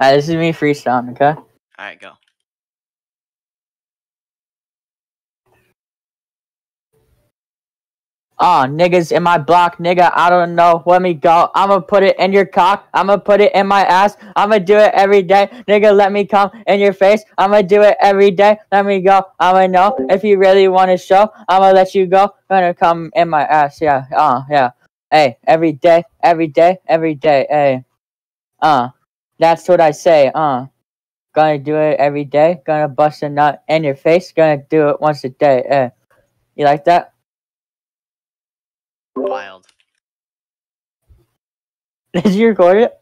Alright, this is me freestyling, okay? Alright, go. Ah, niggas in my block, nigga, I don't know. Let me go. I'ma put it in your cock. I'ma put it in my ass. I'ma do it every day. Nigga, let me come in your face. I'ma do it every day. Let me go. I'ma know if you really want to show. I'ma let you go. Gonna come in my ass. Yeah. Uh, yeah. Hey, every day, every day, every day. Hey. Uh, that's what I say. Uh, gonna do it every day. Gonna bust a nut in your face. Gonna do it once a day. Hey. You like that? Wild. Did you record it?